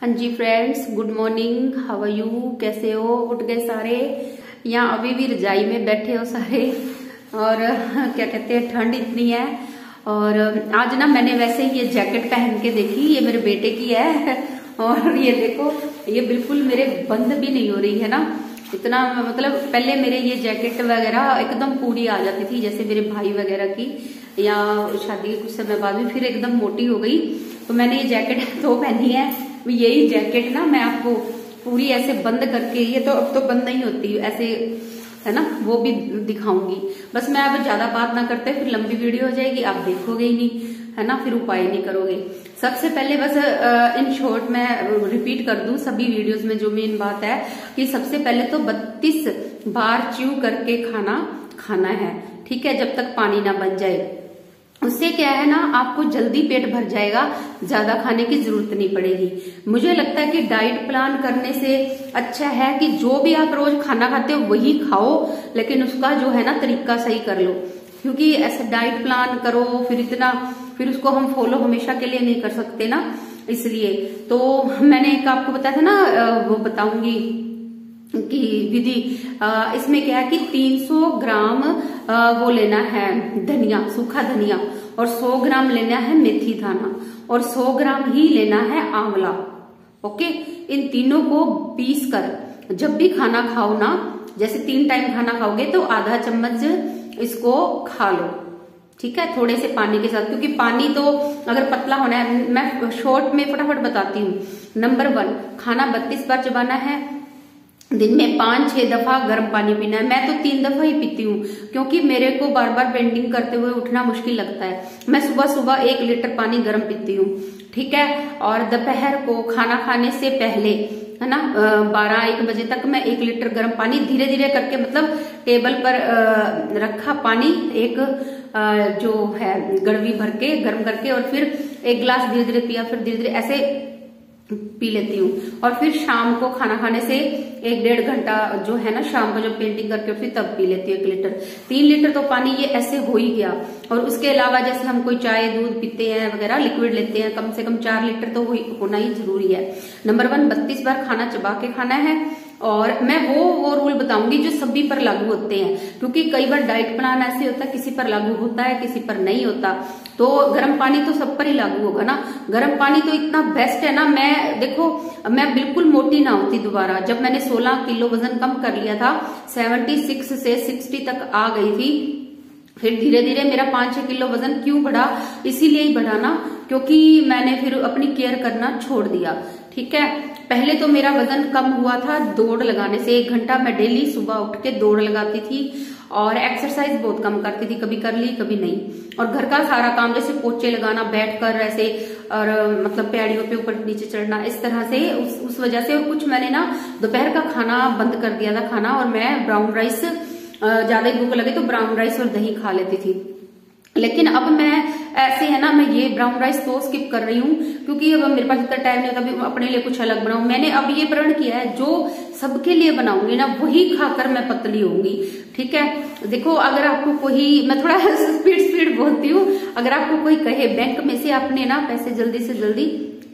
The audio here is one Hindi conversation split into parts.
हाँ जी friends good morning are you कैसे हो? उठ गए सारे? यहाँ अभी भी रजाई में बैठे हो सारे? और, क्या कहते हैं, ठंड इतनी है। और, आज ना मैंने वैसे ये जैकेट पहन के देखी, ये मेरे बेटे की है। और ये देखो, ये बिल्कुल मेरे बंद भी नहीं हो रही है ना। इतना मतलब पहले मेरे ये जैकेट वगैरह एकदम पूरी आ जाती थी, जैसे मेरे भाई वगैरह की। या शादी के कुछ समय बाद भी फिर एकदम मोटी हो गई। तो मैंने ये जैकेट तो पहनी है। यही जैकेट ना मैं आपको पूरी ऐसे बंद करके, ये तो अब तो बंद नहीं होती, ऐसे, है ना, वो भी दिखाऊँगी। बस मैं अब ज़्यादा बात ना करते, फिर लंबी वीडियो हो जाएगी, आप देखोगे ही नहीं, है ना, फिर उपाय नहीं करोगे। सबसे पहले बस इन शॉर्ट मैं रिपीट कर दूँ सभी वीडियोस में जो मेन बात है, कि सबसे पहले तो 32 बार च्यू करके खाना खाना है, ठीक है, जब तक पानी ना बन जाए। उससे क्या है ना, आपको जल्दी पेट भर जाएगा, ज़्यादा खाने की ज़रूरत नहीं पड़ेगी। मुझे लगता है कि डाइट प्लान करने से अच्छा है कि जो भी आप रोज खाना खाते हो, वही खाओ, लेकिन उसका जो है ना, तरीका सही कर लो। क्योंकि ऐसे डाइट प्लान करो, फिर इतना, फिर उसको हम फॉलो हमेशा के लिए नहीं कर सकते ना, इसलिए। तो मैंने एक आपको बताया था ना वो बताऊँगी। की विधि इसमें क्या है कि 300 ग्राम वो लेना है धनिया, सूखा धनिया, और 100 ग्राम लेना है मेथी दाना और 100 ग्राम ही लेना है आंवला। ओके? इन तीनों को पीस कर जब भी खाना खाओ ना, जैसे तीन टाइम खाना खाओगे तो आधा चम्मच इसको खा लो। ठीक है? थोड़े से पानी के साथ, क्योंकि पानी तो अगर पतला होना है, मैं शॉर्ट में फटाफट बताती हूँ। नंबर वन खाना बत्तीस बार चबाना है दिन में पाँच, छह दफ़ा गर्म पानी पीना है। मैं तो तीन दफ़ा ही पीती हूँ, क्योंकि मेरे को बार बार पेंटिंग करते हुए उठना मुश्किल लगता है। मैं सुबह सुबह एक लीटर पानी गर्म पीती हूँ, ठीक है? और दोपहर को खाना खाने से पहले, है ना बारह एक बजे तक मैं एक लीटर गर्म पानी धीरे धीरे करके मतलब टेबल पर रखा पानी, एक जो है, गड़वी भर के, गर्म करके और फिर एक गिलास धीरे धीरे पिया, फिर धीरे धीरे ऐसे पी लेती हूँ। और फिर शाम को खाना खाने से एक डेढ़ घंटा जो है ना, शाम को जब पेंटिंग करके उठती तब पी लेती हूँ एक लीटर तीन लीटर तो पानी ये ऐसे हो ही गया। और उसके अलावा जैसे हम कोई चाय, दूध पीते हैं वगैरह लिक्विड लेते हैं, कम से कम चार लीटर तो होना ही ज़रूरी है। नंबर वन बत्तीस बार खाना चबा के खाना है। और मैं वो वो रूल बताऊँगी जो सभी पर लागू होते हैं। क्योंकि कई बार डाइट प्लान ऐसे होता है, किसी पर लागू होता है, किसी पर नहीं होता। तो गर्म पानी तो सब पर ही लागू होगा ना? गर्म पानी तो इतना बेस्ट है ना, मैं, देखो, मैं बिल्कुल मोटी ना होती दोबारा। जब मैंने 16 किलो वज़न कम कर लिया था 76 से 60 तक आ गई थी, फिर धीरे धीरे मेरा पाँच छह किलो वज़न क्यों बढ़ा? इसीलिए ही बढ़ा ना, क्योंकि मैंने फिर अपनी केयर करना छोड़ दिया। ठीक है? पहले तो मेरा वज़न कम हुआ था, दौड़ लगाने से। एक घंटा मैं डेली सुबह उठ के दौड़ लगाती थी। और एक्सरसाइज बहुत कम करती थी कभी कर ली कभी नहीं। और घर का सारा काम जैसे पोचे लगाना बैठ कर ऐसे और मतलब पैड़ियों पे ऊपर नीचे चढ़ना इस तरह से उस, उस वजह से और कुछ मैंने ना दोपहर का खाना बंद कर दिया था खाना और मैं ब्राउन राइस ज़्यादा ही भूख लगे तो ब्राउन राइस और दही खा लेती थी। लेकिन अब मैं ऐसे है ना, मैं ये ब्राउन राइस तो स्किप कर रही हूँ, क्योंकि अब मेरे पास इतना टाइम नहीं होता अपने लिए कुछ अलग बनाऊ। मैंने अब ये प्रण किया है, जो सबके लिए बनाऊँगी ना, वही खाकर मैं पतली होंगी ठीक है? देखो, अगर आपको कोई, मैं थोड़ा स्पीड स्पीड बोलती हूँ, अगर आपको कोई कहे, बैंक में से आपने ना पैसे जल्दी से जल्दी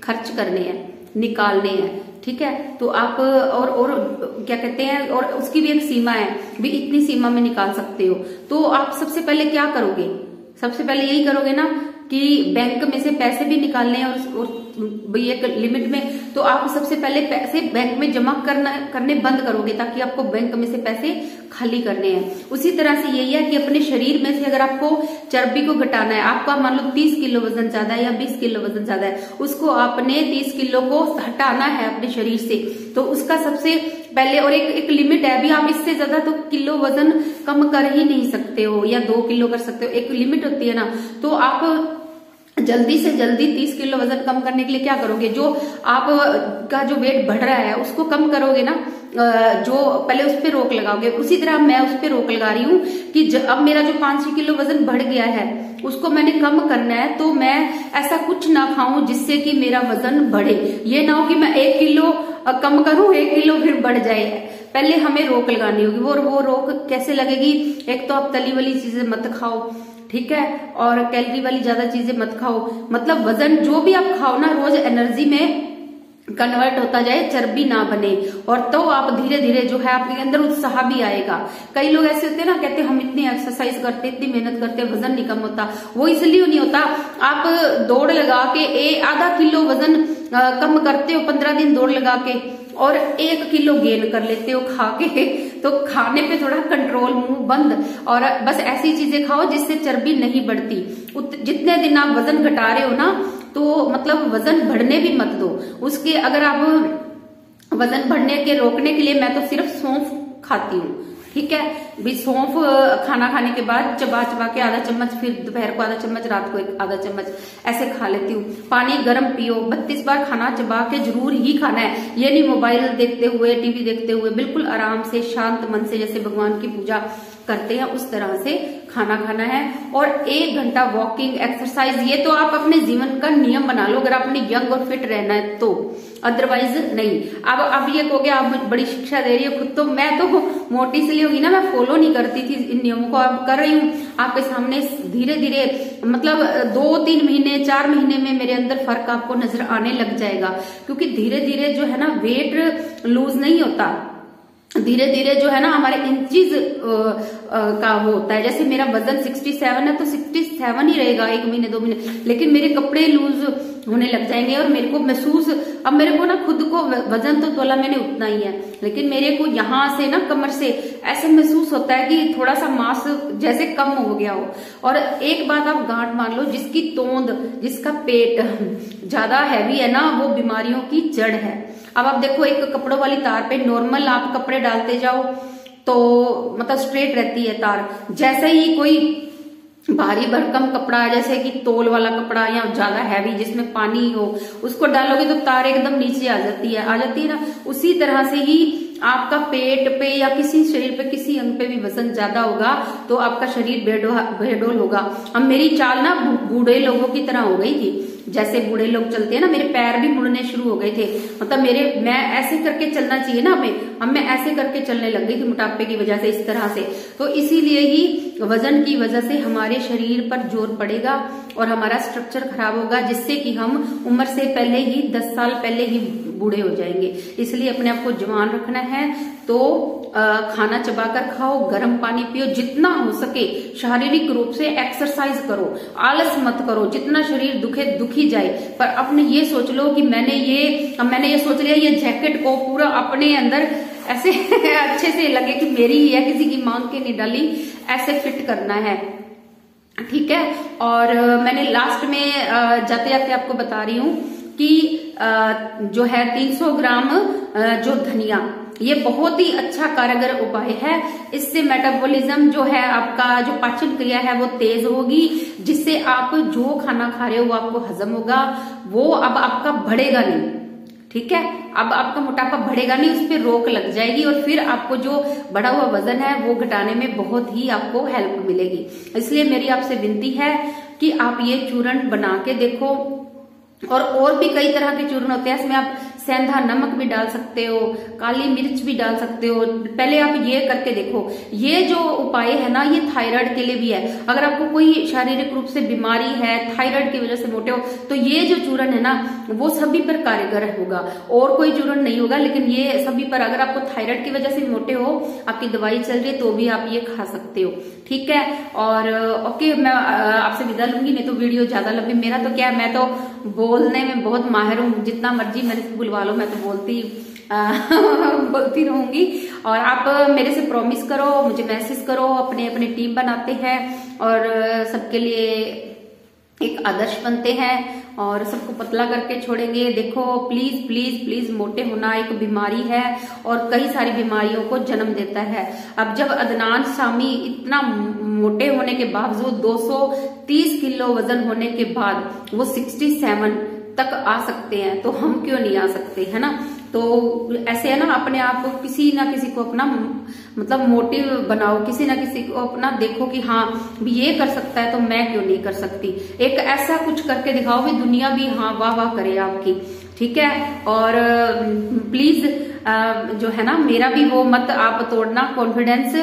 खर्च करने हैं, निकालने हैं, ठीक है? तो आप और और क्या कहते हैं, और उसकी भी एक सीमा है, भी इतनी सीमा में निकाल सकते हो। तो आप सबसे पहले क्या करोगे? सबसे पहले यही करोगे ना कि बैंक में से पैसे भी निकालने और, और एक लिमिट में तो आप सबसे पहले पैसे बैंक में जमा करना करने बंद करोगे ताकि आपको बैंक में से पैसे खाली करने हैं। उसी तरह से यही है कि अपने शरीर में से अगर आपको चर्बी को घटाना है, आपका मान लो तीस किलो वज़न ज़्यादा है या बीस किलो वज़न ज़्यादा है, उसको आपने तीस किलो को हटाना है अपने शरीर से। तो उसका सबसे पहले और एक एक लिमिट है, अभी आप इससे ज़्यादा तो किलो वज़न कम कर ही नहीं सकते हो या दो किलो कर सकते हो, एक लिमिट होती है ना। तो आप जल्दी से जल्दी तीस किलो वज़न कम करने के लिए क्या करोगे? जो आप का जो वेट बढ़ रहा है, उसको कम करोगे ना जो पहले उस पर रोक लगाओगे। उसी तरह मैं उस पर रोक लगा रही हूँ कि अब मेरा जो पाँच छह किलो वज़न बढ़ गया है, उसको मैंने कम करना है तो मैं ऐसा कुछ ना खाऊं जिससे कि मेरा वज़न बढ़े। ये ना हो कि मैं एक किलो कम करूँ, एक किलो फिर बढ़ जाए। पहले हमें रोक लगानी होगी, वो वो रोक कैसे लगेगी? एक तो आप तली वाली चीज़ें मत खाओ, ठीक है? और कैलरी वाली ज़्यादा चीज़ें मत खाओ। मतलब वज़न जो भी आप खाओ ना, रोज एनर्जी में कन्वर्ट होता जाए चर्बी ना बने। और तो आप धीरे धीरे जो है आपके अंदर उत्साह भी आएगा। कई लोग ऐसे होते हैं ना, कहते हम इतनी एक्सरसाइज करते, इतनी मेहनत करते, वज़न नहीं कम होता। वो इसलिए नहीं होता। आप दौड़ लगा के, ए, आधा किलो वज़न कम करते हो, पंद्रह दिन दौड़ लगा के, और एक किलो गेन कर लेते हो खा के तो खाने पे थोड़ा कंट्रोल मुँह बंद। और बस ऐसी चीज़ें खाओ जिससे चर्बी नहीं बढ़ती। जितने दिन आप वज़न घटा रहे हो ना तो मतलब वज़न बढ़ने भी मत दो। उसके अगर आप वज़न बढ़ने के, रोकने के लिए मैं तो सिर्फ़ सौंफ खाती हूँ, ठीक है? भी सौंफ खाना खाने के बाद चबा चबा के आधा चम्मच, फिर दोपहर को आधा चम्मच, रात को एक आधा चम्मच, ऐसे खा लेती हूँ। पानी गर्म पियो, बत्तीस बार खाना चबा के ज़रूर ही खाना है। ये नहीं मोबाइल देखते हुए, टीवी देखते हुए, बिल्कुल आराम से, शांत मन से, जैसे भगवान की पूजा करते हैं, उस तरह से खाना खाना है। और एक घंटा वॉकिंग एक्सरसाइज ये तो आप अपने जीवन का नियम बना लो, अगर आपने यंग और फिट रहना है तो। अदरवाइज़ नहीं। अब अब ये कहोगे आप बड़ी शिक्षा दे रही है खुद तो। मैं तो मोटी इसलिए होगी ना, मैं फॉलो नहीं करती थी इन नियमों को। अब कर रही हूँ, आपके सामने धीरे धीरे मतलब दो, तीन महीने, चार महीने में मेरे अंदर फ़र्क आपको नज़र आने लग जाएगा। क्योंकि धीरे धीरे जो है ना वेट लूज नहीं होता। धीरे धीरे जो है ना हमारे इंचीज का होता है। जैसे मेरा वज़न 67 है तो 67 ही रहेगा एक महीने, दो महीने। लेकिन मेरे कपड़े लूज होने लग जाएँगे और मेरे को महसूस, अब मेरे को ना खुद को वज़न तो तोला मैंने उतना ही है, लेकिन मेरे को यहाँ से ना कमर से ऐसे महसूस होता है कि थोड़ा सा मांस जैसे कम हो गया हो। और एक बात आप गांठ मान लो, जिसकी तोंद, जिसका पेट ज़्यादा हैवी है ना, वो बीमारियों की जड़ है। अब आप देखो, एक कपड़ों वाली तार पे नॉर्मल आप कपड़े डालते जाओ तो मतलब स्ट्रेट रहती है तार। जैसे ही कोई भारी भरकम कपड़ा, जैसे कि तोल वाला कपड़ा या ज़्यादा हैवी जिसमें पानी हो, उसको डालोगे तो तार एकदम नीचे आ जाती है। आ जाती है ना? उसी तरह से ही आपका पेट पे या किसी शरीर पे, किसी अंग पे भी वज़न ज़्यादा होगा तो आपका शरीर बेडोल होगा। अब मेरी चाल ना बूढ़े लोगों की तरह हो गई थी। जैसे बूढ़े लोग चलते हैं ना, मेरे पैर भी मुड़ने शुरू हो गए थे। मतलब मेरे, मैं ऐसे करके चलना चाहिए ना हमें। अब मैं ऐसे करके चलने लग गई थी मोटापे की वजह से, इस तरह से। तो इसीलिए ही वज़न की वजह से हमारे शरीर पर ज़ोर पड़ेगा और हमारा स्ट्रक्चर खराब होगा, जिससे कि हम उम्र से पहले ही, दस साल पहले ही बूढ़े हो जाएँगे। इसलिए अपने आप को जवान रखना है। तो खाना चबाकर खाओ, गर्म पानी पियो, जितना हो सके शारीरिक रूप से एक्सरसाइज करो। आलस मत करो। जितना शरीर दुखे, दुखी जाए। पर अपने ये सोच लो कि मैंने ये मैंने ये सोच लिया, ये जैकेट को पूरा अपने अंदर ऐसे अच्छे से लगे कि मेरी ही है, किसी की मांग के नहीं डाली, ऐसे फिट करना है। ठीक है? और मैंने लास्ट में जाते जाते आपको बता रही हूँ कि जो है 300 ग्राम जो धनिया ये बहुत ही अच्छा कारगर उपाय है। इससे मेटाबॉलिज्म जो है, आपका जो पाचन क्रिया है, वो तेज होगी, जिससे आप जो खाना खा रहे हो आपको हजम होगा। वो अब आपका बढ़ेगा नहीं, ठीक है? अब आपका मोटापा बढ़ेगा नहीं, उस पर रोक लग जाएगी और फिर आपको जो बढ़ा हुआ वज़न है, वो घटाने में बहुत ही आपको हेल्प मिलेगी। इसलिए मेरी आपसे विनती है कि आप ये चूर्ण बना के देखो। और और भी कई तरह के चूर्ण होते हैं, इसमें आप सेंधा नमक भी डाल सकते हो, काली मिर्च भी डाल सकते हो। पहले आप ये करके देखो। ये जो उपाय है ना, ये थायराइड के लिए भी है। अगर आपको कोई शारीरिक रूप से बीमारी है, थायराइड की वजह से मोटे हो तो ये जो चूर्ण है ना, वो सभी पर कारगर होगा। और कोई चूर्ण नहीं होगा, लेकिन ये सभी पर अगर आपको थायराइड की वजह से मोटे हो, आपकी दवाई चल रही है तो भी आप ये खा सकते हो। ठीक है? और, ओके, मैं आपसे विदा लूँगी, नहीं तो वीडियो ज़्यादा लंबी। मेरा तो क्या है, मैं तो बोलने में बहुत माहिर हूँ। जितना मर्ज़ी मेरे बुलवा लो मैं तो बोलती बोलती रहूँगी। और आप मेरे से प्रॉमिस करो, मुझे मैसेज करो, अपने अपने टीम बनाते हैं और सबके लिए एक आदर्श बनते हैं और सबको पतला करके छोड़ेंगे। देखो प्लीज़ प्लीज़ प्लीज़ मोटे होना एक बीमारी है और कई सारी बीमारियों को जन्म देता है। अब जब अदनान सामी इतना मोटे होने के बावजूद 230 किलो वज़न होने के बाद, वो 67 तक आ सकते हैं तो हम क्यों नहीं आ सकते, है ना? तो ऐसे है ना, अपने आप को किसी ना किसी को अपना मतलब मोटिव बनाओ, किसी ना किसी को अपना देखो कि हाँ भी ये कर सकता है तो मैं क्यों नहीं कर सकती? एक ऐसा कुछ करके दिखाओ भी दुनिया भी हाँ वाह वाह करे आपकी, ठीक है? और प्लीज़ जो है ना, मेरा भी वो मत आप तोड़ना कॉन्फिडेंस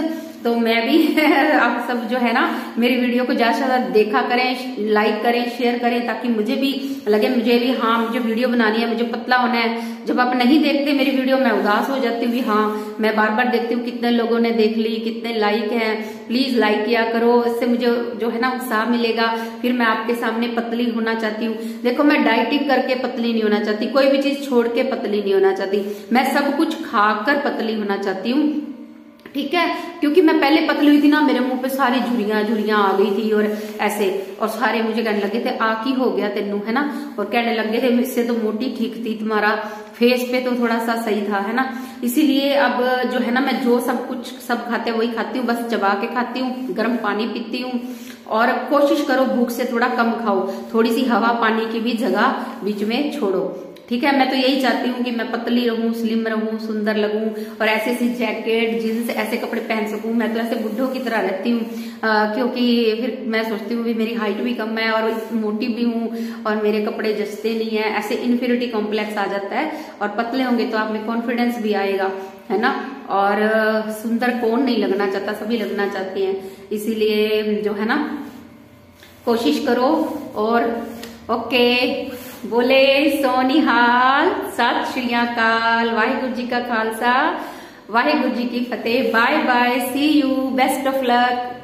तो मैं भी आप सब जो है ना, मेरी वीडियो को ज़्यादा से ज़्यादा देखा करें लाइक करें शेयर करें, ताकि मुझे भी लगे, मुझे भी हाँ मुझे वीडियो बनानी है, मुझे पतला होना है। जब आप नहीं देखते मेरी वीडियो मैं उदास हो जाती हूँ हाँ मैं बार बार देखती हूँ कितने लोगों ने देख ली, कितने लाइक है। प्लीज़ लाइक किया करो, इससे मुझे जो है ना उत्साह मिलेगा। फिर मैं आपके सामने पतली होना चाहती हूँ। देखो, मैं डाइटिंग करके पतली नहीं होना चाहती, कोई भी चीज़ छोड़ के पतली नहीं होना चाहती। मैं सब कुछ खाकर पतली होना चाहती हूँ। ठीक है? क्योंकि मैं पहले पतली हुई थी ना, मेरे मुँह पे सारी झुरियाँ झुरियाँ आ गई थी और ऐसे, और सारे मुझे कहने लगे थे आ की हो गया तेनू? है ना? और कहने लगे थे इससे तो मोटी ठीक थी तुम्हारा फेस पे तो थोड़ा सा सही था। है ना? इसीलिए अब जो है ना, मैं जो सब कुछ, सब खाते वही खाती हूँ, बस चबा के खाती हूँ, गर्म पानी पीती हूँ। और कोशिश करो भूख से थोड़ा कम खाओ, थोड़ी सी हवा पानी की भी जगह बीच में छोड़ो। ठीक है, मैं तो यही चाहती हूँ कि मैं पतली रहूँ स्लिम रहूँ, सुंदर लगूं और ऐसे ऐसी जैकेट जींस ऐसे कपड़े पहन सकूँ। मैं तो ऐसे बुढ़ों की तरह रहती हूँ क्योंकि फिर मैं सोचती हूँ मेरी हाइट भी कम है और मोटी भी हूँ और मेरे कपड़े जचते नहीं है। ऐसे इन्फिनिटी कॉम्प्लेक्स आ जाता है और पतले होंगे तो आप में कॉन्फिडेंस भी आएगा, है ना? और सुंदर कौन नहीं लगना चाहता, सभी लगना चाहते हैं। इसीलिए जो है ना, कोशिश करो और ओके बोले सोनिहाल सत श्री अकाल वाहिगुरु जी का खालसा, वाहिगुरु जी की फतेह, bye bye see you best of luck